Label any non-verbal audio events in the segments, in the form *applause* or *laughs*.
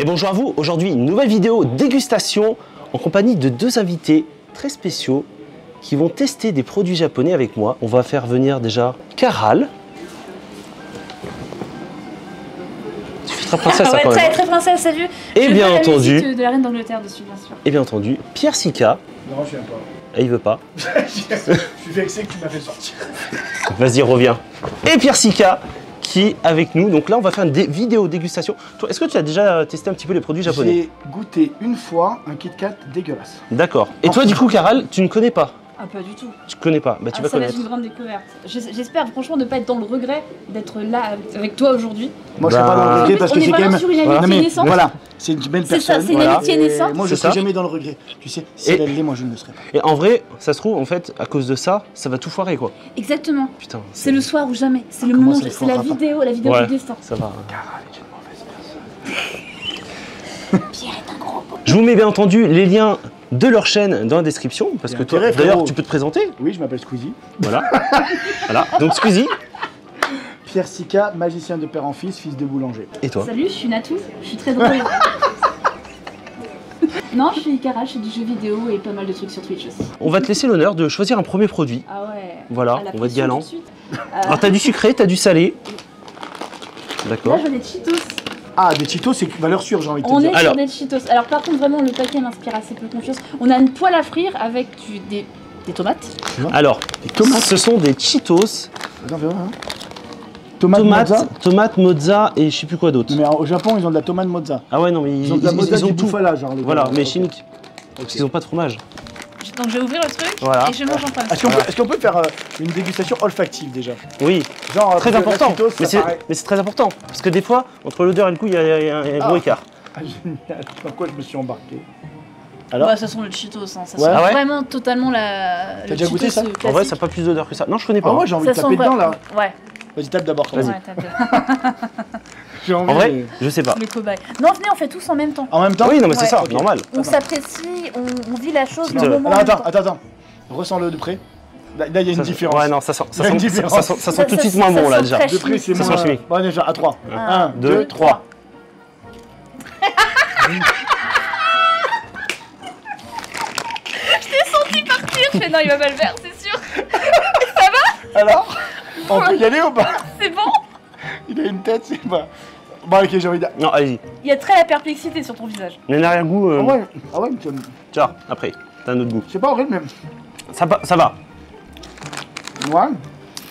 Et bonjour à vous, aujourd'hui une nouvelle vidéo dégustation en compagnie de deux invités très spéciaux qui vont tester des produits japonais avec moi. On va faire venir déjà Caral. Tu fais très princesse Ah ça ouais, quand très, même. très princesse, vu Et Je bien la entendu, de la reine d'Angleterre dessus, bien sûr. et bien entendu, Pierre Sika. Non, je viens pas. Et il veut pas. *laughs* je suis vexé que tu m'as fait sortir. Vas-y, reviens. Et Pierre Sika qui est avec nous. Donc là, on va faire une dé- vidéo dégustation. Toi, Est-ce que tu as déjà euh, testé un petit peu les produits japonais? J'ai goûté une fois un Kit Kat dégueulasse. D'accord. Et toi, du coup, Caral, tu ne connais pas? Ah, pas du tout. Tu connais pas Bah, tu Ah, vas ça va être connaître. une grande découverte. J'es- J'espère franchement ne pas être dans le regret d'être là avec- avec toi aujourd'hui. Moi, je Bah, serais pas dans le regret parce on que est c'est quand même. sur une Voilà. amitié Non, mais naissante. Voilà, c'est une belle C'est ça, personne. c'est une Voilà. amitié Et naissante. Moi, je ça. serai jamais dans le regret. Tu sais, si Et- elle l'est, moi, je ne le serai pas. Et en vrai, ça se trouve, en fait, à cause de ça, ça va tout foirer, quoi. Exactement. Putain. C'est le soir ou jamais. C'est le moment, c'est la vidéo, la vidéo Ouais. du destin. Ça va. Caral est une mauvaise personne. *laughs* Pierre est un gros beau. Je vous mets bien entendu les liens de leur chaîne dans la description, parce que toi, d'ailleurs, tu peux te présenter. Oui, je m'appelle Squeezie. Voilà. voilà. Donc, Squeezie. *laughs* Pierre Sika, magicien de père en fils, fils de boulanger. Et toi Salut, je suis Natou. Je suis très drôle. *laughs* non, je suis Ikara, je fais du jeu vidéo et pas mal de trucs sur Twitch aussi. On va te laisser l'honneur de choisir un premier produit. Ah ouais. Voilà, la on va être galant. tout de suite. Alors, t'as du sucré, t'as du salé. Là, D'accord. j'en ai Cheetos. Ah, des Cheetos, c'est valeur sûre, j'ai envie de te On dire. est Alors- sur des Cheetos. Alors par contre vraiment le paquet m'inspire assez peu confiance. On a une poêle à frire avec du- des, des tomates. Alors, tomates. ce sont des Cheetos, Attends, fais voir. hein. Tomate tomates, mozza. tomates, mozza et je sais plus quoi d'autre. Mais au Japon, ils ont de la tomate mozza. Ah ouais, non, mais ils, Ils ont de la ils- mozza ils ont du tout. bouffala, genre. les Voilà, mais Ok. chimique. Ok. Parce qu'ils ont pas de fromage. Donc je vais ouvrir le truc Voilà. et je mange en face. Est-ce qu'on peut, est-ce qu'on peut faire euh, une dégustation olfactive déjà? Oui, Genre, très la important. Mais c'est très important. Parce que des fois, entre l'odeur et le goût, il y a, il y a un il y a un gros Ah. écart. *laughs* Ah, génial. Dans quoi je me suis embarqué? Alors Bah, ça sent le Cheetos, hein. ça Ouais. sent Ah ouais vraiment totalement la. le déjà goûté ça? euh, En vrai, ça n'a pas plus d'odeur que ça. Non, je connais pas. Ah hein. j'ai envie Ça de taper sent dedans là. Ouais. Vas-y, tape d'abord. toi. Vas-y. ouais t'as. J'ai envie En vrai, de- je sais pas. Le cobaye. Non, venez, on fait tous en même temps. En même temps Oui, non, mais c'est Ouais. ça, normal. On s'apprécie, on, on vit la chose le moment. Alors attends, attends, attends. Ressens-le de près. Là, il y a une Ça- différence. Ouais, non, ça sent, ça sent, ça- différence. ça sent- ça sent Ça- tout de ça- suite moins ça bon là déjà. De près, c'est Ça moins. sent chimique. Bon, déjà, à 3. Un, 1, 2, 3. Je fais non, il va pas le faire, c'est sûr. Alors On peut y aller ou pas? C'est bon? Il a une tête, c'est pas. Bon, ok, j'ai envie de. Non, allez-y. Il y a très la perplexité sur ton visage. Un arrière-goût. euh, Ah ouais, ah ouais, mais tu- Tiens, après, t'as un autre goût. sais pas, en vrai, même. Ça, va- ça va, Ouais.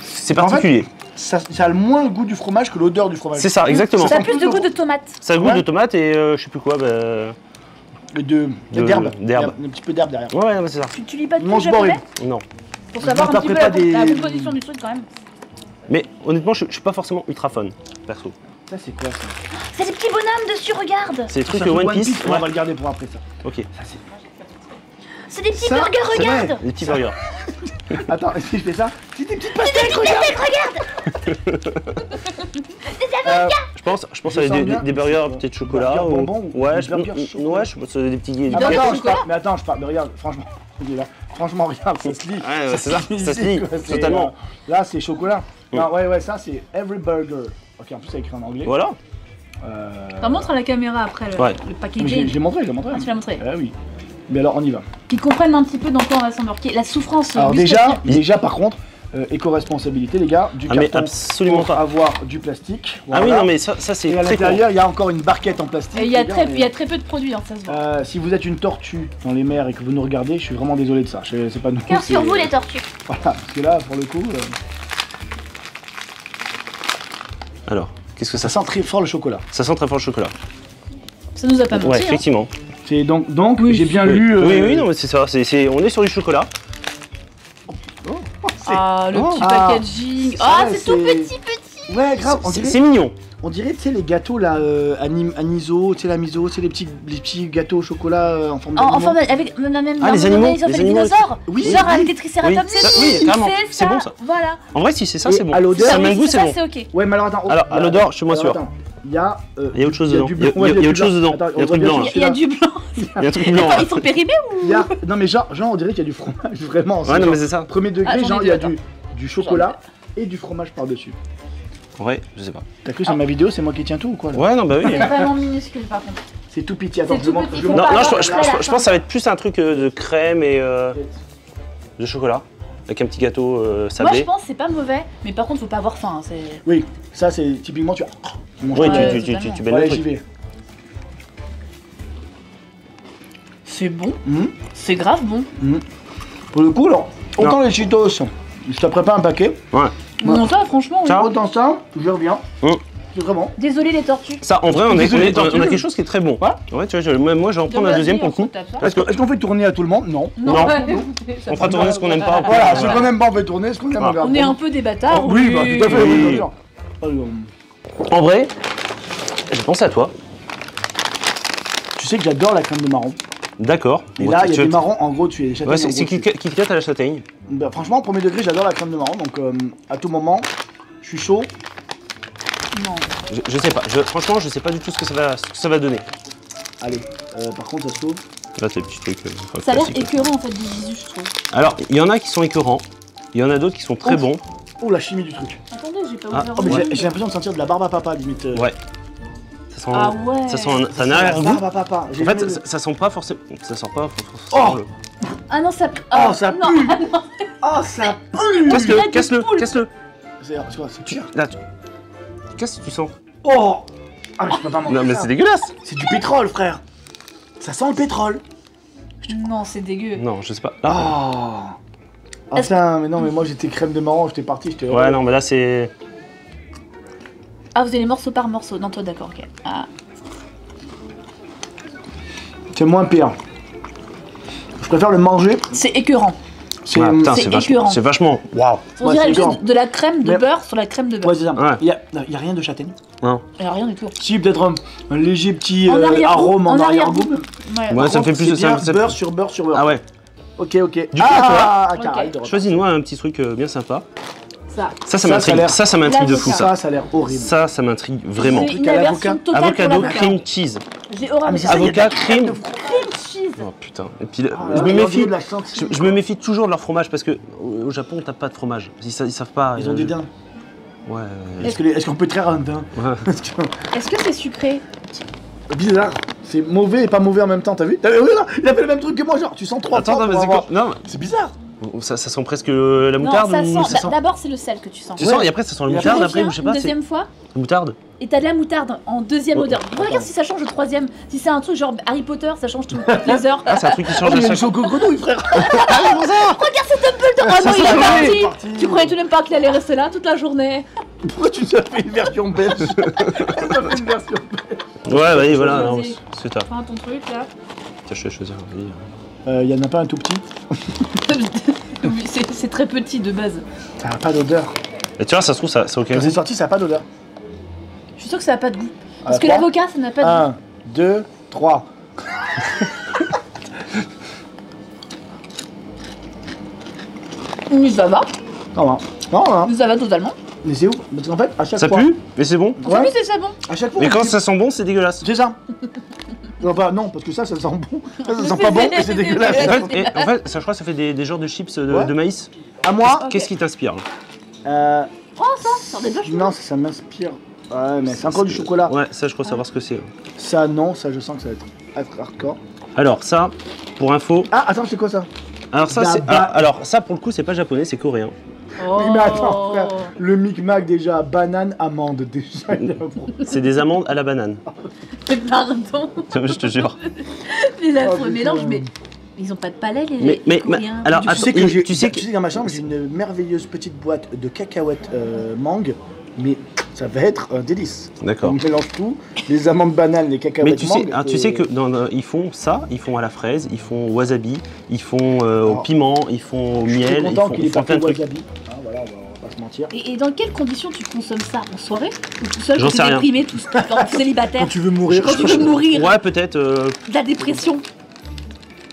c'est En fait, particulier. Ça, ça a le moins le goût du fromage que l'odeur du fromage. C'est ça, exactement. Ça Ça a plus de goût de tomate. Ça a le goût Ouais. de tomate et euh, je sais plus quoi. Bah... De. De- d'herbe. d'herbe. Un petit peu d'herbe derrière. Ouais, non, mais c'est ça. Tu, tu lis pas de Non, je Non. Pour savoir un petit peu la, composition du truc quand même. Mais honnêtement, je, je suis pas forcément ultra fun, perso. Ça, c'est quoi ça C'est des petits bonhommes dessus, regarde. C'est des trucs c'est One Piece. On Ouais. va le garder pour après ça. Ok, Ça, c'est. C'est des petits Ça, burgers, regarde. des petits burgers. *laughs* Attends, si je fais ça, c'est des petites pastèques, regarde *laughs* Euh, Je pense, je pense Je à des, des, des burgers Des peut-être chocolat. burgers ou- bonbons ou ouais, des je, burgers chocolat. ouais, je pense à des petits. des Ah, mais attends, je parle, mais attends, je parle, mais regarde, franchement, *laughs* il est là. Franchement, regarde, ça se lit. Ouais, ouais, c'est ça, ça se lit, totalement. euh, là, c'est chocolat. Mm. Non, ouais, ouais, ça, c'est Every Burger. Ok, en plus, c'est écrit en anglais. Voilà. Euh, T'en montres à la caméra après le, Ouais. le packaging. j'ai montré, j'ai montré. Ah, tu l'as montré. Ah oui. Mais alors, on y va. Qu'ils comprennent un petit peu dans quoi on va s'embarquer. La souffrance. Alors déjà, déjà par contre, euh, éco-responsabilité les gars, du Ah, mais carton absolument pour pas. avoir du plastique. Ah oui, non, mais ça, ça c'est Et à très con. l'intérieur, il y a encore une barquette en plastique. Et il y, a gars, très, mais- il y a très peu de produits, hein, ça se voit. Euh, si vous êtes une tortue dans les mers et que vous nous regardez, je suis vraiment désolé de ça. Je- C'est pas nous. Cœur c'est- sur vous, les tortues. Voilà, parce que là, pour le coup, euh, Alors, qu'est-ce que ça ça sent très fort le chocolat. Ça sent très fort le chocolat. Ça nous a pas Ouais, menti. hein. effectivement. C'est donc, donc Oui, j'ai bien Oui, lu. euh, oui, oui, non, mais c'est ça. on est sur du chocolat. Ah, le Oh. petit Ah. packaging. Ah, c'est tout petit, petit. Ouais, grave. C'est mignon. On dirait, tu sais, les gâteaux là, euh, anim- aniso, tu sais, la miso, tu sais, les petits, les petits gâteaux au chocolat euh, en forme En, en d'animaux. forme avec la même. Ah, les animaux, Ils ont les fait animaux. dinosaures. Oui, Genre oui. avec des tricératops. Oui, ça- oui. C'est bon, ça. Voilà. En vrai, si c'est ça, c'est bon. à l'odeur- Ça a Ça, le même goût, c'est bon. c'est ok. Ouais, mais alors attends. oh, Alors, à il y a- l'odeur, je suis moins sûr. attends, Il y a. euh, Il y a autre chose dedans. Il y a- autre chose blanc. dedans. Il y a un truc blanc. Il y a du blanc. Il y a un truc blanc. Ils sont périmés ou Non, mais genre, genre, on dirait qu'il y a du fromage, vraiment. c'est Ouais, non, genre mais c'est ça. Premier degré, Ah, genre, il y a du chocolat et du fromage par-dessus. Vrai, je sais pas. T'as cru sur ma vidéo, c'est moi qui tiens tout ou quoi là? Ouais, non, bah oui. C'est vraiment minuscule par contre. C'est tout petit. Attends, C'est je Non, non, je, pense que ça va être plus un truc euh, de crème et euh, de chocolat. Avec un petit gâteau euh, Moi, sablé. je pense que c'est pas mauvais, mais par contre, faut pas avoir faim. hein. Oui, ça c'est typiquement tu manges Oui, tu, Ouais, tu, tu, tu, baignes Ouais, le j'y truc. vais. c'est bon? Mhm, C'est grave bon. mhm. Pour le coup, alors, autant les Cheetos, je te prépare un paquet. Ouais. Ouais. Non, ça, franchement, oui. Ça, Autant ça, je reviens. Mhm. C'est très bon. Désolé les tortues. Ça, en vrai, on, est- on, Désolé, est- on a quelque chose qui est très bon. Ouais. Ouais, tu vois, je- moi, moi, je vais en prendre un Vas-y, deuxième pour on le coup. ça. Est-ce que- est-ce qu'on fait tourner à tout le monde? Non. Non. On fera tourner ce qu'on n'aime pas. Voilà, ce qu'on aime pas, on fait tourner. Ce qu'on aime, on garde. On est un peu des bâtards. Oh, Oui, bah, tout à fait, oui, Oui. bien sûr. Alors, En vrai, j'ai pensé à toi. Tu sais que j'adore la crème de marron. D'accord. Et Bon, là, tu- il y a tu- des marrons, en gros, tu es châtaigne. Ouais, en c'est gros, c'est tu- Kit Kat- Kit Kat à la châtaigne? Bah, franchement, au premier degré, j'adore la crème de marron. Donc, euh, à tout moment, je suis chaud. Non. Je, je sais pas. Je- franchement, je sais pas du tout ce que ça va, ce que ça va donner. Allez, euh, par contre, ça se sauve. Là, c'est des petits trucs. euh, enfin, Ça a l'air écœurant en fait du Jésus, je trouve. Alors, il y en a qui sont écœurants. Il y en a d'autres qui sont très Ouf. bons. Oh, la chimie du truc. Attendez, j'ai pas Ah, ouvert Oh, mais le j'ai- menu. j'ai l'impression de sentir de la barbe à papa, limite. euh. Ouais. Ça sent, Ah ouais. ça sent un, ça a un La arrière-goût. barbe à papa. J'ai En fait, ça, ça sent pas forcément. Ça sent pas forcément. Oh le- Ah non, ça. Oh, ça non. pue *laughs* Oh, ça pue Casse-le, casse-le, casse-le. C'est c'est quoi C'est pire Là, tu. Qu'est-ce que tu sens Oh Ah, mais je peux pas manger Non, mais c'est dégueulasse. C'est du pétrole, frère Ça sent le pétrole Non, c'est dégueu. Non, je sais pas. Là. Ah Ah putain, mais non, mais moi j'étais crème de marron, j'étais parti, j'étais Ouais, non, mais là, c'est. Ah, vous avez morceau par morceau. Non, toi, d'accord, ok. Ah. C'est moins pire. Je préfère le manger. C'est écœurant. C'est Ouais, putain, c'est c'est vachement. écœurant. C'est vachement. Waouh. On Ouais, dirait c'est écœurant. juste de la crème de Mais- beurre sur la crème de beurre. Ouais, c'est ça. Ouais. Il y a, il y a rien de châtaigne. Non. Il y a rien du tout. Si, peut-être un, un léger petit En euh, arôme en, en arrière-goût. Ouais. Ouais, ça me fait plus de ça. bien ça- beurre sur beurre sur beurre. Ah ouais. Ok, ok. Du coup, ah, toi- carré, Ok. de repas. Choisis-nous un petit truc euh, bien sympa. Ça. Ça, m'intrigue. Ça, ça m'intrigue de fou, ça. Ça, ça a l'air horrible. Ça, ça m'intrigue vraiment. Une totale Avocado, cream cheese. J'ai horreur Ah, Avocat, cream. de Cream cheese. Oh putain. Et puis, là, Ah, je me méfie. de la chantilly. Je, je me méfie toujours de leur fromage parce que au Japon, t'as pas de fromage. Ils, sa- ils savent pas. Ils ont euh, des dents. Ouais. ouais, Est-ce que les- est-ce qu'on peut traire un daim ouais. *laughs* Est-ce que c'est sucré? Bizarre. C'est mauvais et pas mauvais en même temps, t'as vu? T'as vu Oui, là, Il a fait le même truc que moi, genre, tu sens trois Attends, non, mais C'est bizarre. Ça, ça sent presque la moutarde Non, ça ou sent. ça sent... D'abord, c'est le sel que tu sens. Tu Ouais. sens et après ça sent la moutarde après, je sais pas. deuxième fois, Moutarde. et t'as de la moutarde en deuxième Oh. odeur. Regarde Attends. si ça change le troisième. Si c'est un truc genre Harry Potter, ça change toutes les *laughs* heures. Ah, c'est un truc qui *laughs* Oh, change y à chaque choco grenouille, frère Oh non, il ça, est c'est parti. Tu croyais tout de même pas qu'il allait rester là toute la journée Pourquoi tu as fait une version belge *laughs* une version belge. Ouais, vas-y, voilà. C'est- ça. Prends ton truc là. Tiens, je vais choisir. vas-y. Euh, y en a pas un tout petit *laughs* Oui, c'est très petit de base. Ça a pas d'odeur. Et tu vois, ça se trouve, ça, c'est ok. Quand c'est sorti, ça a pas d'odeur. Je suis sûre que ça n'a pas de goût. Parce que l'avocat, ça n'a pas de goût. 1, 2, 3. Mais ça va, Non, non. Non, non. mais ça va totalement. Mais c'est où? Parce qu'en fait, à chaque Ça fois. pue? Mais c'est bon? Ouais. c'est ça bon. À chaque fois. Mais quand ça sent bon, c'est dégueulasse. C'est ça. *laughs* Non, pas- non, parce que ça, ça sent bon. Ça, ça sent pas bon et c'est *laughs* dégueulasse. En fait, et- en fait, ça, je crois, que ça fait des, des genres de chips de, Ouais. de maïs. À moi. Qu'est-ce qui t'inspire là euh, Oh, ça, ça sort des non, ça, ça m'inspire. Ouais, mais c'est encore du chocolat. Ouais, ça, je crois savoir ce que c'est. Ça, non, ça, je sens que ça va être être hardcore. Alors, ça, pour info. Ah, attends, c'est quoi ça? Alors, ça, Bah, c'est. bah. ah, alors, ça, pour le coup, c'est pas japonais, c'est coréen. Oh. Oui, mais attends, frère. Le micmac, déjà, banane, amande, déjà. C'est des amandes à la banane. Pardon. je te jure. *laughs* Les affreux Oh, mélanges, mais ils ont pas de palais, les, Mais- les mais- mais- alors, Tu Attends, sais que et j'ai, tu sais tu que- sais dans ma chambre, j'ai une merveilleuse petite boîte de cacahuètes euh, mangue, mais ça va être un délice. D'accord. On mélange tout, les amandes bananes, les cacahuètes Mais tu sais, mangue. ah, tu et- sais que dans, dans- ils font ça, ils font à la fraise, ils font au wasabi, ils font euh, au Oh. piment, ils font au Je suis très miel, ils content font, qu'il ils ait font pas plein fait de trucs. wasabi. Hein, voilà, on va, on va pas se mentir. Et, et dans quelles conditions tu consommes ça? En soirée? Ou tout seul J'en sais rien. déprimé, tout quand t'es célibataire? Quand tu veux mourir, Quand tu veux mourir Ouais, peut-être. euh, De la dépression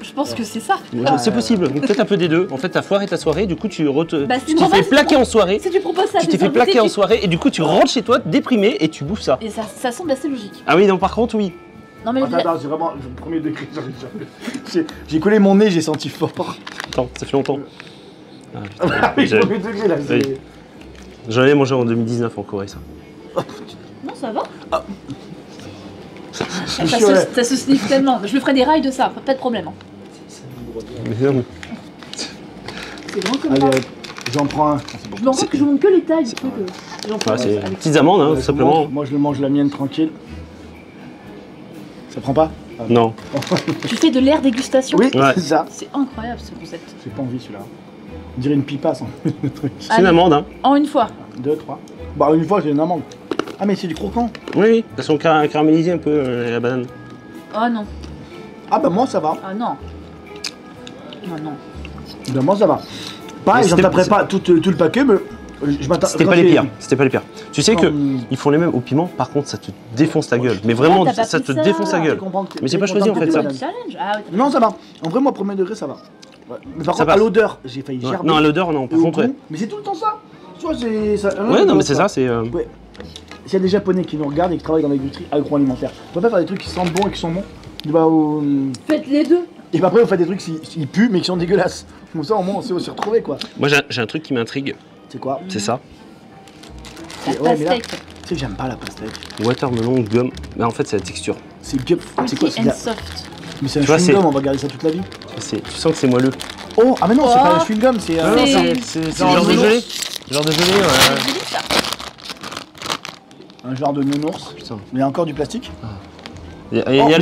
Je pense que c'est ça. c'est possible. Peut-être un peu des deux. En fait, t'as foiré ta soirée, du coup, tu, re- Bah, tu t'es fait plaquer en soirée. Si tu proposes ça Tu tes fait plaquer en soirée et du coup tu rentres chez toi déprimé et tu bouffes ça. Et ça, ça semble assez logique. Ah oui, non, par contre, oui. Non mais Attends, attends, c'est vraiment le premier degré. J'ai- J'ai collé mon nez, j'ai senti fort. Attends, ça fait longtemps. Ah, Ah j'ai- premier degré là. Oui. J'en avais mangé en 2019 en Corée, ça. non ça va. Ça, Je suis se, ça se sniffe tellement. Je me ferai des rails de ça, pas de problème. C'est grand comme Allez, j'en prends un. C'est bon. Je me rends compte que je montre que les tailles voilà, c'est avec- petites amandes, hein, Ouais, tout simplement. mange- Moi, je le mange la mienne tranquille. Ça prend pas Non. *laughs* Tu fais de l'air dégustation Oui, Ouais. c'est ça. C'est incroyable ce concept. J'ai pas envie celui-là. On dirait une pipasse. *laughs* Hein. le truc. C'est une amande, hein. En une fois. Deux, trois. Bah, une fois, j'ai une amande. Ah, mais c'est du croquant. Oui, oui. Elles sont cara- caramélisées un peu, euh, la banane. Oh non. Ah, bah, moi, ça va. Ah non. Non, non. Moi, ça va. Pareil, j'en c'était- taperai pas tout, euh, tout le paquet, mais euh, je m'attends. C'était pas les pires. C'était pas les pires. Tu sais que Hum, ils font les mêmes au piment, par contre, ça te défonce la gueule. Mais vraiment, Ah, ça te ça. défonce la gueule. Mais j'ai je pas choisi, en fait, ça. Ah ouais. Non, ça va. En vrai, moi, premier degré, ça va. Ouais. Mais par Ça contre, à l'odeur, j'ai failli Ouais. gerber. Non, à l'odeur, non. Par contre, Mais c'est tout le temps ça. Tu vois, c'est. ça- Ouais, non, mais c'est ça, c'est. euh, S'il y a des japonais qui nous regardent et qui travaillent dans l'industrie agroalimentaire, on peut pas faire des trucs qui sentent bon et qui sont bons. Bah, Faites les deux. Et puis après, on fait des trucs qui, qui puent mais qui sont dégueulasses. Comme ça, au moins, on sait où se retrouver quoi. Moi, j'ai un truc qui m'intrigue. C'est quoi C'est ça. La Ouais, mais là- pastèque. Tu sais que j'aime pas la pastèque. Watermelon gum. Mais en fait, c'est la texture. C'est gup. C'est quoi c'est la- soft. Mais c'est un chewing-gum, on va garder ça toute la vie. Tu sens que c'est moelleux. Oh, ah mais non, c'est Oh. pas un chewing-gum, c'est. Ah euh, non, C'est- c'est genre de gelée. Genre de gelée, ouais. un genre de nounours. Putain. Mais il y a encore du plastique. Oh,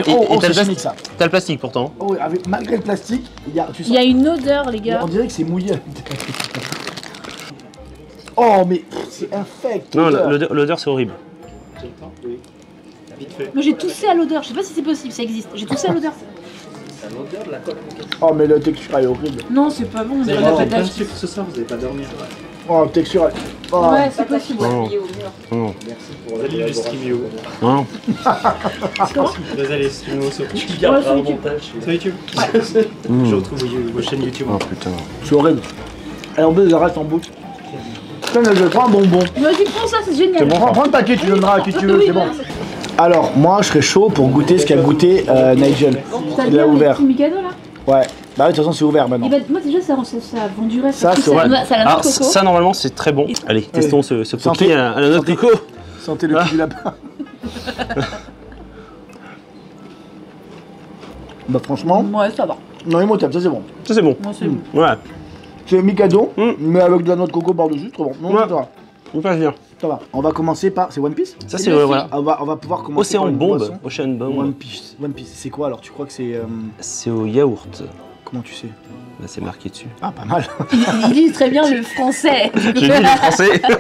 oh, oh, t'as le plastique- ça. t'as le plastique pourtant. Oh, oui, avec, malgré le plastique, il y a. Tu Il sens, y a une odeur, les gars. on dirait que c'est mouillé. *laughs* oh, mais c'est infect. Non, l'odeur. c'est horrible. Moi j'ai toussé à l'odeur. Je sais pas si c'est possible, ça existe. J'ai toussé à l'odeur. Oh, mais la texture est horrible. Non, c'est pas bon. On dirait la plein patate. sucre ce soir, vous n'allez pas dormir. Oh, la texture. Oh. Ouais, c'est possible. Non, non, Salut du Streamio. non. Désolé, Streamio surtout. Tu sur un montage. Sur YouTube. *laughs* Je retrouve vos, vos chaînes YouTube. Oh putain. C'est horrible. Et en plus, elle reste en bouche. Putain, je prends un bonbon. Vas-y, prends ça, c'est génial. C'est bon. Prends, prends le paquet, tu donneras à qui tu veux, *laughs* c'est bon. Alors, moi, je serais chaud pour goûter ce qu'a goûté euh, Nigel. T'as Il bien a les ouvert. petits Mikado là? Ouais. Bah, oui, de toute façon, c'est ouvert Et maintenant. bah, moi déjà ça, ça, ça vendurait. Ça, Alors, de coco. normalement, c'est très bon. Allez, testons ce, ce Santé. poké à, à la noix de Santé. coco. Sentez le Ah. cul du lapin. *laughs* bah, franchement, Ouais, ça va. non, il m'otable, ça c'est bon. Ça, c'est bon. Moi c'est bon. Ouais, C'est Mikado, Mm. mais avec de la noix de coco par-dessus, trop bon. Non, Ouais. ça va. on passe bien. Ça va. On va commencer par. C'est One Piece Ça, C'est le film. voilà. on va, on va pouvoir commencer par Océan une Bombe. boisson. Ocean One. Piece. One Piece, c'est quoi alors Tu crois que c'est. euh, C'est au yaourt. Comment tu sais Là, c'est marqué dessus. Ah, pas mal. *laughs* Il lit très bien le français. *laughs* J'ai dit le français. *laughs*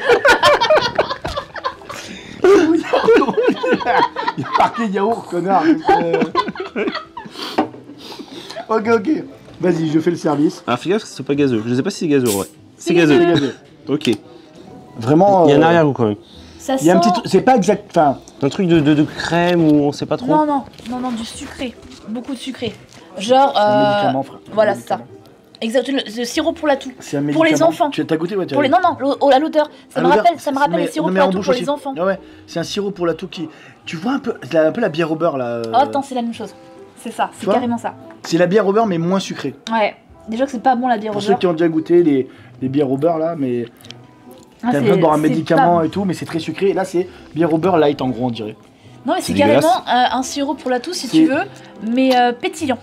Il a marqué yaourt, connard. Euh. ok, ok. Vas-y, je fais le service. Alors, fais gaffe que c'est pas gazeux. Je sais pas si c'est gazeux, ouais. C'est C'est gazeux. gazeux. Ok. Vraiment. Il y a un euh, arrière-goût quand même. Ça Il y a un petit. truc- C'est pas exact. Enfin, Un truc de, de, de crème ou on sait pas trop. Non, non, non, non, du sucré. Beaucoup de sucré. Genre. euh. Voilà, c'est ça. Exactement. Le sirop pour la toux. C'est un Pour les enfants. Tu as goûté, ouais, Pour les... Non, non, l'o- à l'odeur. Ça À me l'odeur, rappelle, ça me rappelle mais- non, mais pour en la toux bouche pour aussi. les enfants. Ouais, ouais. C'est un sirop pour la toux qui. Tu vois un peu, c'est un peu la bière au beurre là. euh, Oh, attends, c'est la même chose. C'est ça, c'est vois carrément ça. C'est la bière au beurre mais moins sucrée. Ouais. Déjà que c'est pas bon la bière au Pour ceux beurre. qui ont déjà goûté les, les bières au beurre là, mais Ah, t'as c'est- besoin de boire un c'est médicament pas- et tout, mais c'est très sucré. Et là c'est bière au beurre light en gros on dirait. Non, mais c'est C'est carrément euh, un sirop pour la toux si C'est- tu veux, mais euh, pétillant.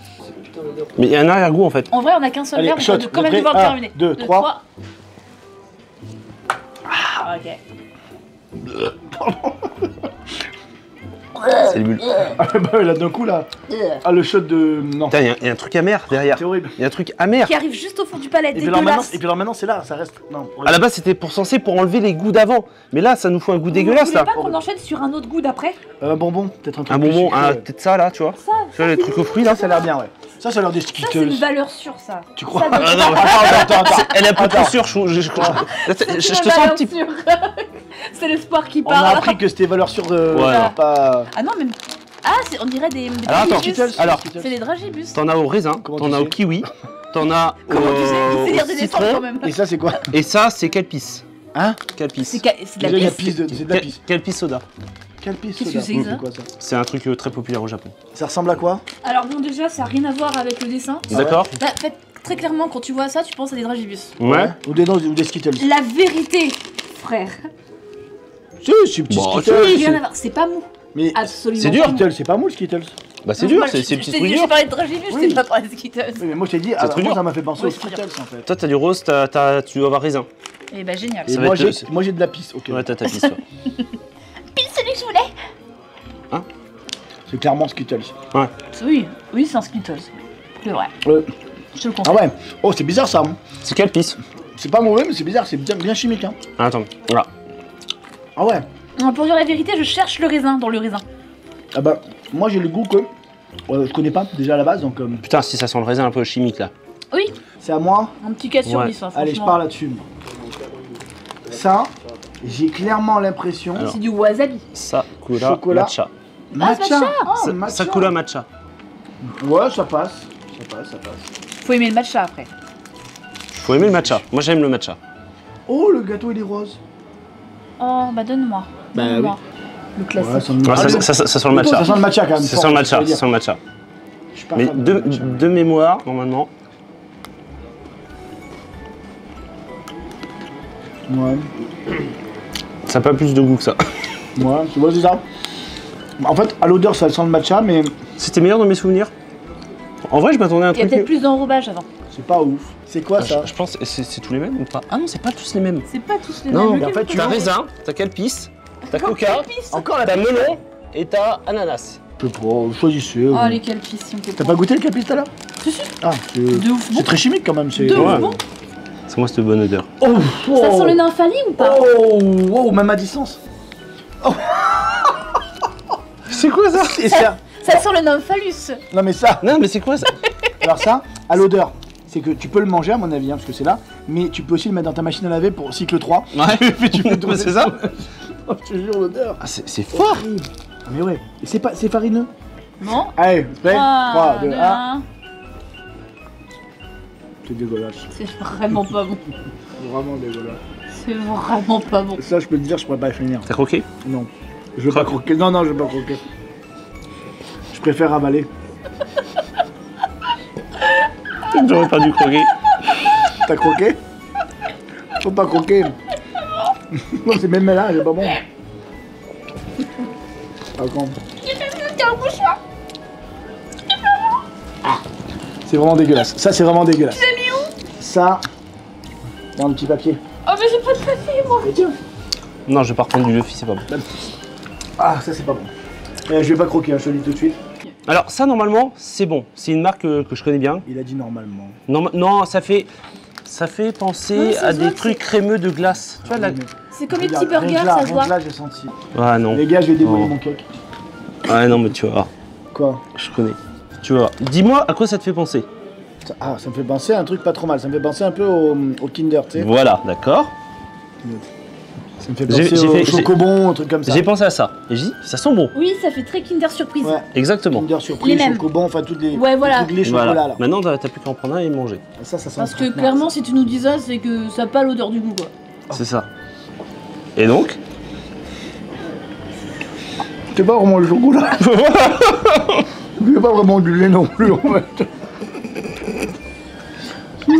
Mais il y a un arrière-goût en fait. En vrai, on a qu'un seul Allez, verre, mais shot. on peut quand même devoir terminer. deux, trois. Ah, ok. C'est le bulle. *laughs* Ah bah là d'un coup là. Ah le shot de. Non. Putain, il y a- il y, a un truc amer derrière. C'est horrible. Il y a un truc amer. Qui arrive juste au fond du palais, Et puis, alors maintenant, dégueulasse. et puis alors maintenant c'est là, ça reste. Non. À la base, c'était pour censé pour enlever les goûts d'avant. Mais là, ça nous fout un goût dégueulasse Vous là. voulez pas qu'on enchaîne sur un autre goût d'après? Un bonbon, peut-être un truc Un bonbon, peut-être ça là, tu vois. Ça, Tu vois les trucs aux fruits là Ça a l'air bien ouais. Ça ça a l'air des ça c'est une Skittles. valeur sûre, ça. Tu crois Ça, Ah non, Attends, attends, attends. Elle est un peu Attends. trop sûre, je, je, je- je- je- te une sens un valeur petit sûre. *laughs* C'est l'espoir qui On a parle. appris que c'était valeur sûre de. Ouais. Pas. Ah non, mais. Ah, c'est- on dirait des. des Alors, attends. Skittles, Alors, Skittles. C'est des dragibus. T'en as au raisin, t'en as au kiwi, *laughs* t'en as au, Comment tu sais quand citron, même. Et ça c'est quoi et ça c'est calpis. Hein Calpis. C'est de la pisse. C'est de la pisse. Calpis soda. Quelle pisse Qu'est-ce que soda c'est que ça quoi ça C'est un truc euh, très populaire au Japon. Ça ressemble à quoi Alors, bon, déjà, ça n'a rien à voir avec le dessin. Ah D'accord Bah, en fait, très clairement, quand tu vois ça, tu penses à des dragibus. Ouais. Ou des, ou des Skittles. La vérité, frère. Si, c'est petit Bon, Skittles. Rien à voir. C'est pas mou. Mais Absolument. C'est dur. pas. Skittles, c'est pas mou le Skittles Bah c'est dur, moi, c'est je- c'est je petits t'ai trucs dit, durs. J'ai parlé de dragibus, je Oui. t'ai pas parlé de Skittles. Oui, mais moi je t'ai dit, trop moi dur. ça m'a fait penser Oui, aux c'est Skittles en fait. Toi t'as du rose, t'as- t'as- tu dois avoir raisin. Eh bah génial. Et Ça va moi être j'ai le- moi j'ai de la piste, ok. Ouais, t'as ta piste. toi. *laughs* C'est clairement Skittles. Oui, oui, c'est un Skittles. C'est vrai. Ouais. Je te le Ah ouais, oh c'est bizarre ça. hein. C'est quelle piste C'est pas mauvais, mais c'est bizarre, c'est bien, bien chimique. Hein. Ah, Attends, voilà. Ah ouais, Non, Pour dire la vérité, je cherche le raisin dans le raisin. ah bah moi j'ai le goût que euh, je connais pas déjà à la base, donc euh, Putain, si ça sent le raisin un peu chimique là. Oui, c'est à moi. un petit cas sur Ouais. 10, hein, Allez, je franchement. pars là-dessus. Ça, j'ai clairement l'impression. C'est du wasabi. Sakura Chocolat. matcha. Matcha. Oh, Sa- matcha. Sakura matcha. Ouais, ça passe. Ça passe, ça passe. Faut aimer le matcha après. Faut aimer le matcha. Moi j'aime le matcha. Oh, le gâteau il est rose. Oh, bah donne-moi. Bah Donne-moi. Le classique. Ouais, ça, me- Ouais, ça, Ah, ça- ça- ça sent le matcha. Ça sent le matcha quand même. Ça fort, sent le je matcha, ça sent le matcha. Mais matcha. de mémoire, normalement, Ouais, ça n'a pas plus de goût que ça. ouais, tu vois, c'est ça. En fait, à l'odeur, ça sent le matcha, mais C'était meilleur dans mes souvenirs. En vrai, je m'attendais à un Il y a truc. peut-être plus d'enrobage avant. c'est pas ouf. C'est quoi ça Je, je pense que c'est tous les mêmes ou pas? Ah non, c'est pas tous les mêmes. C'est pas tous les Non, mêmes. mais en fait, tu vois- raisin, t'as calpis, t'as coca, Encore la melon et t'as ananas. Je sais pas, choisissez. Oh, vous. les calpis, si on peut T'as pas goûté le capis tout à l'heure? Si, si. Ah, c'est De ouf bon. c'est très chimique quand même. c'est- Ouais. bon. C'est moi cette bonne odeur. Oh, Ça oh. sent le nymphali ou pas? Oh, oh, même à distance. C'est quoi ça ça Ça sent le nymphalus. Non mais ça, Non, mais c'est quoi ça alors ça, à l'odeur, c'est que tu peux le manger à mon avis, hein, parce que c'est là, mais tu peux aussi le mettre dans ta machine à laver pour cycle 3. Ouais, *laughs* tu peux tourner *laughs* c'est ça *laughs* Oh, je te jure l'odeur. Ah, c'est c'est fort Ah, mais ouais, et c'est pas, c'est farineux. Non Allez, prêt 3, 2, 1. 1. C'est dégueulasse, C'est vraiment pas bon. c'est vraiment dégueulasse. C'est vraiment pas bon. Ça, je peux te dire, je pourrais pas finir. T'as croqué? Non, je veux pas croquer. Non, non, je veux pas croquer. Je préfère avaler. J'aurais pas dû croquer. T'as croqué? Faut pas croquer. non, c'est même là, c'est pas bon. Par contre. Ah, C'est vraiment dégueulasse. Ça, c'est vraiment dégueulasse. Tu mis où? Ça, dans le petit papier. Oh, mais j'ai pas de papier, moi. Tiens. Non, je vais pas reprendre du Luffy, c'est pas bon. Ah, ça, c'est pas bon. Eh, je vais pas croquer, hein, je te le dis tout de suite. Alors, ça, normalement, c'est bon. C'est une marque que, que je connais bien. Il a dit normalement. Non, non ça fait. Ça fait penser à des trucs crémeux de glace. Tu vois, la... Mais- C'est comme les petits burgers, là, ça se voit. là, j'ai senti. Ah non. Les gars, je vais dévoiler Oh. mon cake. Ah non, mais tu vas voir. Quoi? Je connais. Tu vas voir. Dis-moi à quoi ça te fait penser. Ah, ça me fait penser à un truc pas trop mal. Ça me fait penser un peu au, au Kinder, tu sais. Voilà, d'accord. Ça me fait J'ai- penser j'ai au fait- chocobon, un truc comme ça. J'ai pensé à ça. Et j'ai dit, ça sent bon. Oui, ça fait très Kinder Surprise. Ouais, Exactement. Kinder surprise, Les mêmes. chocobon, enfin toutes les, Ouais, voilà. toutes les chocolats Voilà. là. Maintenant, t'as t'as plus qu'à en prendre un et manger. Ça, ça sent Parce que clairement, si tu nous dis ça, c'est que ça n'a pas l'odeur du goût, quoi. C'est ça. Et donc C'est pas vraiment le chocolat. *laughs* C'est pas vraiment du lait non plus en fait. *laughs*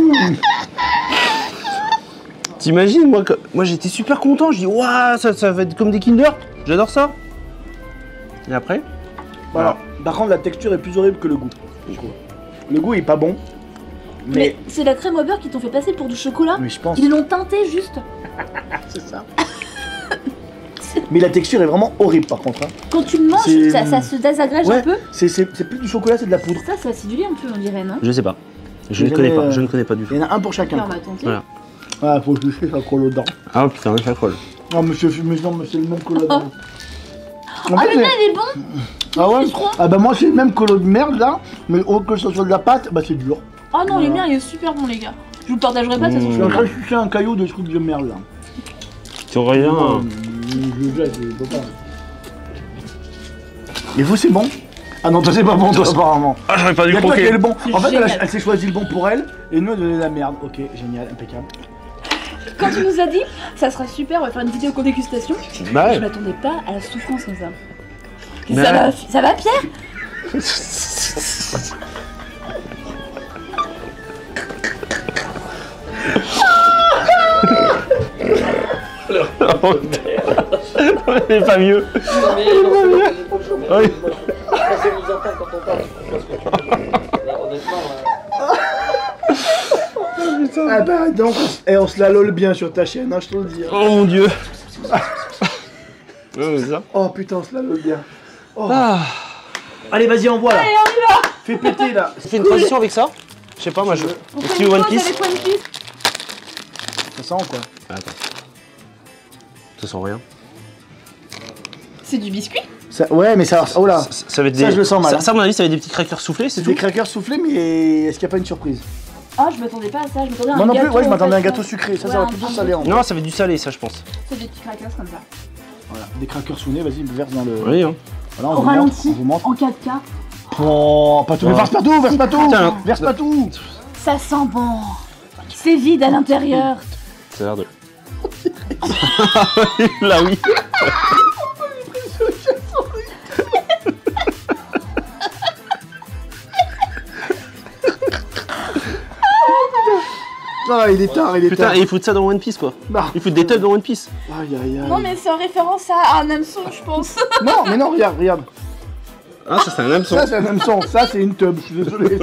T'imagines, moi, que- moi j'étais super content. Je dis, waouh, ça, ça va être comme des Kinder. J'adore ça. Et après Voilà. Par contre, la texture est plus horrible que le goût, je trouve. Le goût est pas bon, Mais, mais, c'est la crème au beurre qui t'ont fait passer pour du chocolat. mais je pense Ils l'ont teinté juste. *laughs* c'est ça. mais la texture est vraiment horrible par contre. hein. Quand tu le manges, C'est- ça, ça se désagrège Ouais. un peu. C'est c'est- c'est plus du chocolat, c'est de la poudre. Ça, c'est acidulé un peu, on dirait, non? Je sais pas. Je ne connais pas. euh, Je ne connais pas du tout. Il y en a un pour chacun. Alors, on va tenter. Voilà. Ah, faut que je fasse ça colle aux dents. Ah putain, ça colle. Non, monsieur, mais non, mais c'est le même colo. En Ah, fait, le c'est- il est bon ah ouais c'est trop. Ah bah moi c'est le même colo de merde là, mais au que ce soit de la pâte, bah c'est dur. Ah non, le mien, il est super bon, les gars. Je vous le partagerai pas, de toute Je façon. suis en train de sucer un caillou de trucs de merde là. Tu aurais rien. Non, je le jette, je peux pas. Et vous c'est bon? Ah non toi c'est pas bon toi apparemment. Ah, j'aurais pas dû toi qui croquer. le bon. C'est En fait elle, a- génial. elle s'est choisi le bon pour elle et nous elle donnait la merde. Ok génial, impeccable. Quand tu nous as dit, ça sera super, on va faire une vidéo dégustation. Bah Je ouais. m'attendais pas à la souffrance comme ça. Mais ça, ouais. va, ça va, Pierre? Elle est pas mieux. mais Oui. moi, je- ça, c'est mis en temps quand on parle. Mais honnêtement, Ah bah donc, et on se la lol bien sur ta chaîne, hein, je te le dis. hein. Oh mon dieu. *laughs* Ouais, ça. Oh putain, on se la lol bien. Oh. Ah. Allez, vas-y, envoie là. Fais péter là. Tu fais une transition avec ça Je sais pas, moi je. On fait y une One Piece avec One Piece. Ça sent quoi Attends. Ça sent rien. C'est du biscuit ça, Ouais, mais ça. Oh là. Ça, ça va être Ça, des. je le sens mal, Ça, hein. ça, à mon avis, ça va être des petits crackers soufflés, c'est C'est tout. des crackers soufflés, mais est-ce qu'il n'y a pas une surprise? Ah, je m'attendais pas à ça. Je m'attendais à un Moi non plus, gâteau, ouais, je en m'attendais à un fait, gâteau sucré. Ça, Ouais, ça va plutôt salé en Non, ça être du salé, ça, je pense. C'est des petits crackers comme ça. Voilà, des crackers sous nez, vas-y, verse dans le. Oui, hein. Voilà, on Au vous montre, ralenti, on vous montre. en 4K. Oh, pas tout, mais verse pas tout, verse pas tout Putain. Verse pas tout Ça sent bon. C'est vide à l'intérieur. Ça a l'air de. *laughs* Là, oui. Ah, il est tard, il est Putain, tard. et ils foutent ça dans One Piece, quoi. Ah. Ils foutent des tubs dans One Piece. Aïe, aïe, aïe. Non, mais c'est en référence à un hameçon, je pense. *laughs* Non, mais non, regarde, regarde. Ah, ça, c'est un hameçon. Ça, c'est un hameçon, ça, c'est une tub, je suis désolé.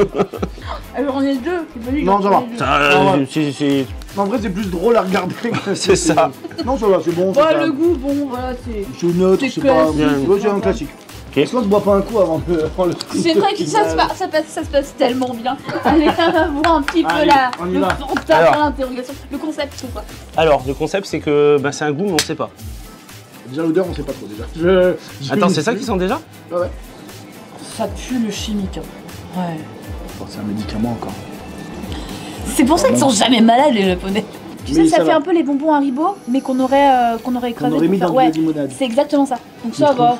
*laughs* Alors, on est deux. c'est pas lui, Non, ça va. Ça, ouais. c'est- c'est- En vrai, c'est plus drôle à regarder. *laughs* C'est ça. Non, ça va, c'est bon. Bah, le goût, bon, voilà, c'est. C'est neutre, C'est pas. c'est un classique. Est-ce qu'on se boit pas un coup avant le, le C'est vrai que ça se, passe, ça, passe, ça se passe tellement bien. Allez, *laughs* voir un petit peu Allez, la, on y le va. fantasme, Alors. l'interrogation, le concept, c'est quoi? Alors, le concept, c'est que bah, c'est un goût, mais on sait pas. Déjà, l'odeur, on sait pas trop déjà. Je- je- Attends, c'est ça qui sent déjà? Ah ouais. Ça pue le chimique. hein. Ouais. Oh, c'est un médicament encore. C'est pour ça qu'ils sont jamais malades, les japonais. Tu Mais sais, ça, ça fait va. un peu les bonbons Haribo, mais qu'on aurait, euh, qu'on aurait On écrasé aurait pour mis faire- dans Ouais, de la limonade. c'est exactement ça. Donc ça va.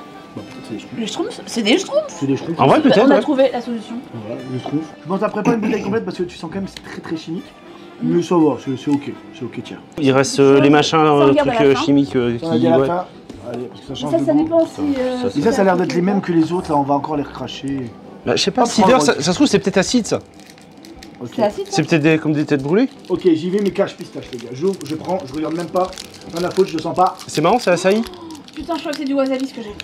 Les schtroumpfs, c'est des schtroumpfs. C'est des schtroumpfs. En vrai, peut-être, On a ouais. trouvé la solution. Voilà, les schtroumpfs. Bon, t'as préparé une bouteille complète parce que tu sens quand même que c'est très très chimique. Mais ça va, c'est ok. C'est ok, tiens. Il reste euh, les machins, Ça, euh, trucs la euh, chimiques euh, Ça, qui. la ouais. fin. Allez, parce que ça change ça, de ça goût. dépend si. euh, ça, Et ça, ça a l'air d'être les mêmes que les autres, là, on va encore les recracher. Bah, je sais pas, Pas cider, ça, ça se trouve, c'est peut-être acide ça. Ok. C'est acide, ça C'est peut-être comme des têtes brûlées. Ok, j'y vais, mais cache pistache, les gars. J'ouvre, je prends, je regarde même pas. Rien à faute, je le sens pas. C'est marrant, c'est açaï Putain, je crois que c'est du wasabi ce que j'ai.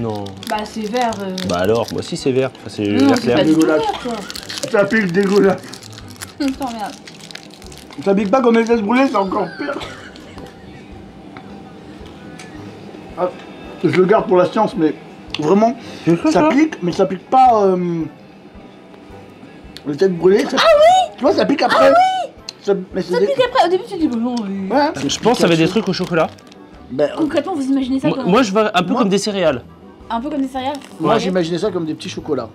Non. Bah, c'est vert. euh. Bah alors, moi aussi c'est vert. Enfin, c'est non, vert c'est clair. pas du tout Dégueulasse. vert, quoi. Ça pique dégueulasse. Ça pique pas comme les fesses brûlées, c'est encore pire. Ah, je le garde pour la science, mais vraiment, C'est ça ça pique, mais ça pique pas. Euh, les têtes brûlées. Ça... Ah oui Tu vois, ça pique après. Ah oui mais c'est Ça des- pique après, au début tu dis bon non, oui. Ouais. Je pense que ça va être des trucs au chocolat. Ben, Concrètement, vous imaginez ça Moi, comme moi, je vois un peu Moi- comme des céréales. Un peu comme des céréales moi, Ouais. j'imaginais ça comme des petits chocolats.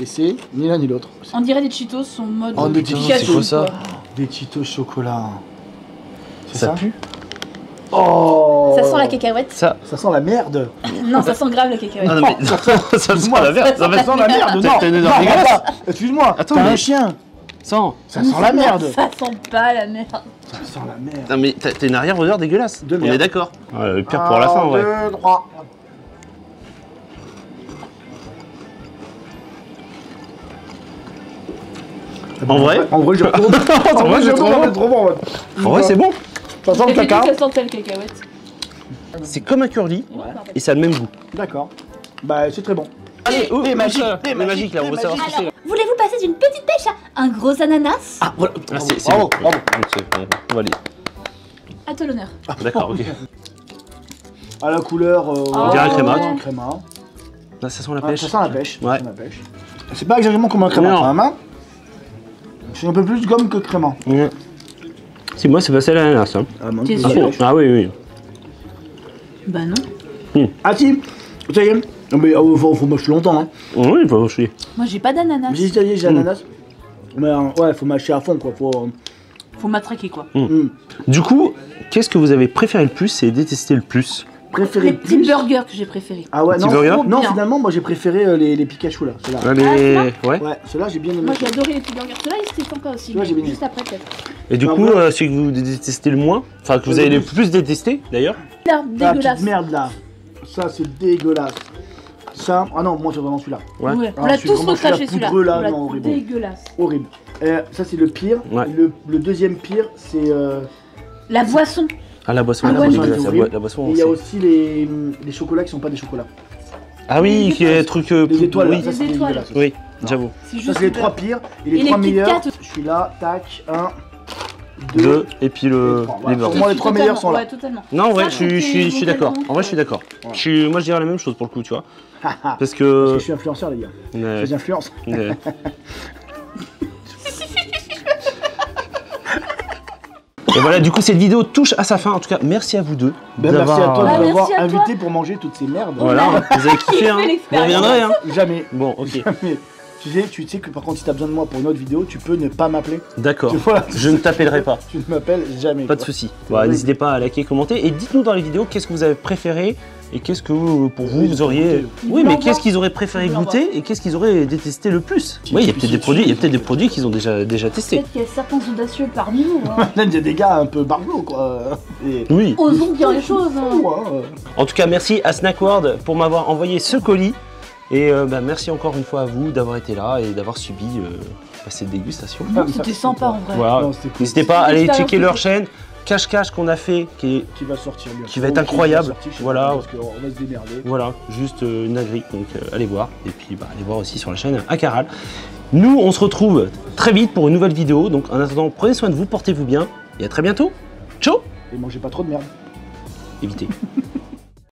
Et c'est ni l'un ni l'autre. On dirait des Cheetos, son mode. Oh, des Cheetos, c'est quoi ça Des Cheetos chocolat. Ça ça, pue Oh Ça sent la cacahuète. Ça. Ça sent la merde. Non, ça sent grave la cacahuète. Ah, non, mais... *laughs* ça sent Excuse-moi, la merde. Ça Non, sent la merde. Non, non, Excuse-moi. Attends, T'as mais- un chien. Sens. Ça sent la merde. Ça sent pas la merde. Ça sent la merde. Non mais t'as une arrière-odeur dégueulasse. De On est d'accord. Ouais, le pire pour la fin, ouais. deux, trois. En vrai En vrai, je *laughs* retourne. En vrai, c'est trop bon. c'est trop bon. ouais. En vrai, c'est bon. Ça sent le J'ai caca. que ça sentait le cacahuète. C'est comme un curly et ça a le même goût. D'accord. Bah, c'est très bon. Allez, oh, t'es magique, magique là, on veut savoir ce que c'est. Voulez-vous passer d'une petite pêche à un gros ananas Ah, voilà. Ah, c'est Bravo, bon. bravo. Donc, c'est bon, On va aller. À toi l'honneur. D'accord, ok. *laughs* À la couleur. euh, On dirait un créma. créma. Là, ça sent la Ah, pêche. ça sent la pêche. Ouais. la. C'est pas exactement comme un créma Non. quand même. C'est un peu plus gomme que. Ouais. Si, moi, c'est passé à l'ananas. Hein. Ah, sûr pêche. Ah oui, oui. Bah non. Ah si Ça y est. Non mais faut, faut mâcher longtemps hein. Oui, il faut chier. Moi j'ai pas d'ananas. J'ai ça y est, j'ai Mm. l'ananas. Mais euh, ouais, faut mâcher à fond quoi. Faut, euh, Faut matraquer quoi. hmm. Du coup, qu'est-ce que vous avez préféré le plus et détesté le plus? Préféré Les le petits plus. burgers que j'ai préférés. Ah ouais, non, non finalement moi j'ai préféré euh, les, les Pikachu là, ceux-là. Ah, les... Ouais. Ouais, ceux-là j'ai bien aimé. Moi j'ai adoré les petits burgers. Ceux-là ils étaient sympas aussi. Mais j'ai bien juste après peut-être. Et du Ah, coup, ouais. euh, celui que vous détestez le moins, enfin que vous Le avez le plus. détesté d'ailleurs La dégueulasse. merde là. Ça c'est dégueulasse. Ça, ah non, moi c'est vraiment celui-là. Ouais. Ah, On l'a tous recraché celui-là. là, non, horrible. Dégueulasse. Horrible. Euh, ça c'est le pire. Ouais. Le, le deuxième pire c'est. euh, La boisson. Ah, la boisson, Ah la, ouais, boisson, la, la boisson, Et il y a aussi les, les chocolats qui sont pas des chocolats. Ah oui, qui est truc. euh, Les pou- étoiles, oui. ça Les étoiles. Oui, j'avoue. C'est Ça c'est les trois pires. Et les trois meilleurs, je suis là, tac, un, deux. Deux, et puis le, les voilà. beurres. Pour moi, les trois meilleurs sont là. Ouais, totalement. Non, ouais, Ça, je suis, je c'est suis, je suis d'accord. En vrai, je suis d'accord. Suis- Moi, je dirais la même chose pour le coup, tu vois. *laughs* Parce Parce que je suis influenceur, les gars. Ouais, Je les influence. *laughs* Et voilà, du coup, cette vidéo touche à sa fin. En tout cas, merci à vous deux. Ben, merci à toi de merci m'avoir invité pour manger toutes ces merdes. Voilà, vous avez kiffé, *laughs* hein. Vous reviendrez, hein. Jamais. Bon, ok, Jamais. Tu sais, tu sais que par contre, si t'as besoin de moi pour une autre vidéo, tu peux ne pas m'appeler. d'accord. Je ne t'appellerai pas. *laughs* tu ne m'appelles jamais. Pas de soucis. Voilà, N'hésitez pas à liker, commenter et dites-nous dans les vidéos qu'est-ce que vous avez préféré et qu'est-ce que pour vous vous auriez. Oui, mais qu'est-ce qu'ils auraient préféré goûter et qu'est-ce qu'ils auraient détesté le plus Oui, il y a peut-être des produits, il y a peut-être des produits qu'ils ont déjà déjà testés. Peut-être qu'il y a certains audacieux parmi nous. hein. *laughs* Là, il y a des gars un peu barbeaux, quoi. Et... Oui. Osons dire les choses. hein. Hein. En tout cas, merci à Snackworld pour m'avoir envoyé ce colis et euh, bah, merci encore une fois à vous d'avoir été là et d'avoir subi euh, bah, cette dégustation. C'était sympa en vrai. Voilà. C'était cool. N'hésitez pas à aller checker leur chaîne Cache Cache qu'on a fait qui est Qui va sortir bientôt. Qui va être incroyable. sortir, Voilà. Parce qu'on va se démerder. Voilà, juste euh, une agri, donc euh, allez voir. Et puis bah, allez voir aussi sur la chaîne Akaral. Nous, on se retrouve très vite pour une nouvelle vidéo. Donc en attendant, prenez soin de vous, portez-vous bien et à très bientôt. Ciao Et mangez pas trop de merde. Évitez. *laughs*